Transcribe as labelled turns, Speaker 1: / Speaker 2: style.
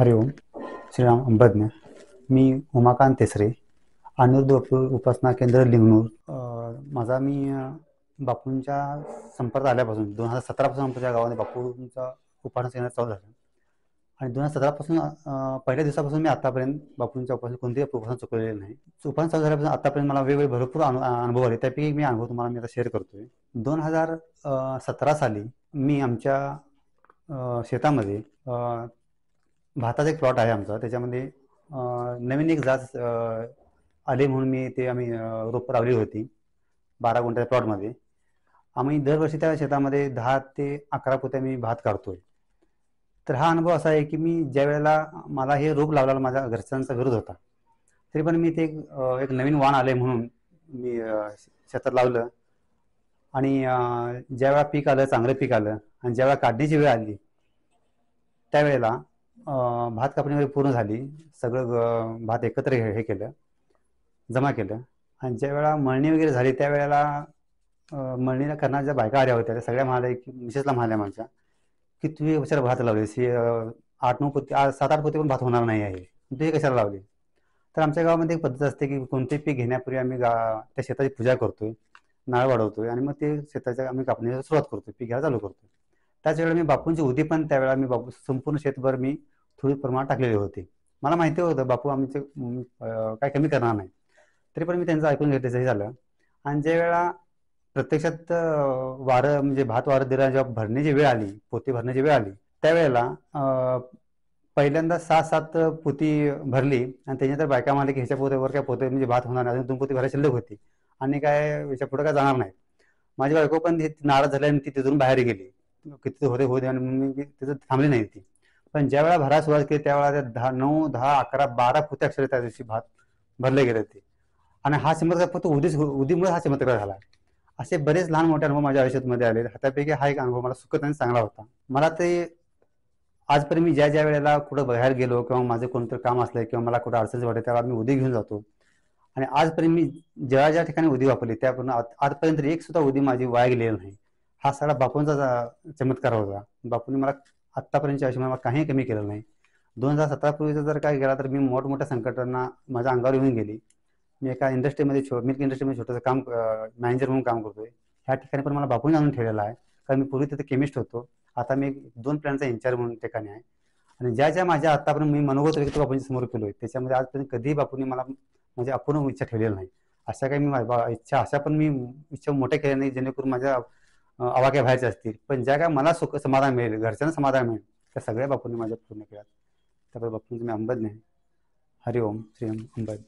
Speaker 1: हरिओम श्रीराम अंबज्ञ। मी उमाकांत तेसरे अनिरुद्ध उपासना केंद्र लिंगणूर माझा मी बापूंच्या संपर्क आल्यापासून दोन हजार सतरापासून आमच्या गावामध्ये बापूंचा उपासना केंद्र चालू झालं. आणि दोन हजार सतरापासून पहिल्या दिवसापासून मी आतापर्यंत बापूंच्या उपासना कोणतेही उपासना चुकलेली नाही. उपासना चालू झाल्यापासून आतापर्यंत मला वेगवेगळे भरपूर अनु अनुभव आले. त्यापैकी मी अनुभव तुम्हाला मी आता शेअर करतोय. दोन हजार सतरा साली मी आमच्या शेतामध्ये भाताचा एक प्लॉट आहे आमचा. त्याच्यामध्ये नवीन एक जात आले म्हणून मी ते आम्ही रोप रोपं लावली होती बारा गुंठ्याच्या प्लॉटमध्ये आम्ही दरवर्षी त्या शेतामध्ये दहा ते अकरा पोत्या मी भात काढतोय. तर हा अनुभव असा आहे की मी ज्या वेळेला मला हे रोप लावला माझ्या घरच्यांचा विरोध होता तरी पण मी ते एक एक नवीन वाण आले म्हणून मी शेतात लावलं. आणि ज्यावेळा पीक आलं चांगलं पीक आलं आणि ज्यावेळा काढण्याची वेळ आली त्यावेळेला भात कापणी वगैरे पूर्ण झाली. सगळं भात एकत्र हे हे केलं. जमा केलं. आणि ज्या वेळा मळणी वगैरे झाली त्यावेळेला मळणीला करणाऱ्या ज्या बायका आल्या होत्या त्या सगळ्या म्हणाल्या की मिसेसला म्हणाल्या माझ्या की तू हे कशाला भात लावलीस? हे आठ नऊ पोती सात आठ पोती पण भात होणार नाही आहे. तू हे कशाला लावली तर आमच्या गावामध्ये एक पद्धत असते की कोणतेही पीक घेण्यापूर्वी आम्ही गा त्या शेताची पूजा करतोय नाळ वाढवतोय आणि मग ते शेताच्या आम्ही कापणीला सुरुवात करतोय पीक घ्यायला चालू करतोय. त्याच वेळेला मी बापूंची उदी पण त्यावेळेला मी बापू संपूर्ण शेतभर मी थोडी प्रमाणात टाकलेली होती. मला माहिती होतं बापू आमचे काय कमी करणार नाही. तरी पण मी त्यांचं ऐकून घेतलं हे झालं. आणि ज्या वेळा प्रत्यक्षात वारं म्हणजे भात वारं दिला जेव्हा भरण्याची वेळ आली पोती भरण्याची वेळ आली त्यावेळेला पहिल्यांदा सात सात पोती भरली आणि त्याच्यानंतर बायका म्हणाले की ह्याच्या पोत्यावर काय पोते म्हणजे भात होणार नाही अजून दोन पोती भरायला शिल्लक होती. आणि काय याच्यापुढे काय जाणार नाही. माझी बायको पण नाराज झाली आणि ती तिथून बाहेर गेली. किती होते होते आणि मी तिथं थांबली नाही ती. पण ज्या वेळा भरायला सुरुवात केली त्यावेळेला त्या दहा नऊ दहा अकरा बारा फुते अक्षर त्या दिवशी भात भरले गेले ते आणि हा चमत्कार फक्त उदीच उदीमुळे हा चमत्कार झाला. असे बरेच लहान मोठे अनुभव माझ्या आयुष्यामध्ये आले. त्यापैकी हा एक अनुभव मला सुखद आणि चांगला होता. मला ते आजपर्यंत मी ज्या ज्या वेळेला कुठं बाहेर गेलो किंवा माझं कोणतं काम असलं किंवा मला कुठं अडचण वाटते त्यावेळेला मी उदी घेऊन जातो. आणि आजपर्यंत मी ज्या ज्या ठिकाणी उदी वापरली त्यापूर्ण आजपर्यंत एक सुद्धा उदी माझी वाया गेलेली नाही. हा सगळा बापूंचा चमत्कार होता. बापूंनी मला आत्तापर्यंतच्या आयुष्यामध्ये मला काही कमी केलं नाही. दोन हजार सतरा पूर्वीचं जर काय गेला तर मी मोठमोठ्या संकटांना माझ्या अंगावर येऊन गेली. मी एका इंडस्ट्रीमध्ये छो मिल्क इंडस्ट्रीमध्ये छोटंसं काम मॅनेजर म्हणून काम करतोय. ह्या ठिकाणी पण मला बापून आणून ठेवलेला आहे. कारण मी पूर्वी तिथे केमिस्ट होतो. आता मी दोन प्लॅनचा इन्चार्ज म्हणून ठिकाणी आहे. आणि ज्या ज्या माझ्या आतापर्यंत मी मनोगत व्यक्त बापूंच्या समोर आहे त्याच्यामध्ये आजपर्यंत कधीही बापूंनी मला म्हणजे अपूर्ण इच्छा ठेवलेली नाही. अशा काही मी बा- इच्छा अशा पण मी इच्छा मोठ्या केल्या नाही जेणेकरून माझ्या आवाक्या व्हायच्या असतील. पण ज्या काय मला सुख समाधान मिळेल घरच्यांना समाधान मिळेल त्या सगळ्या बापूंनी माझ्या पूर्ण केल्या त्यामुळे बापूंचं मी अंबद नाही हरिओम श्री अंबद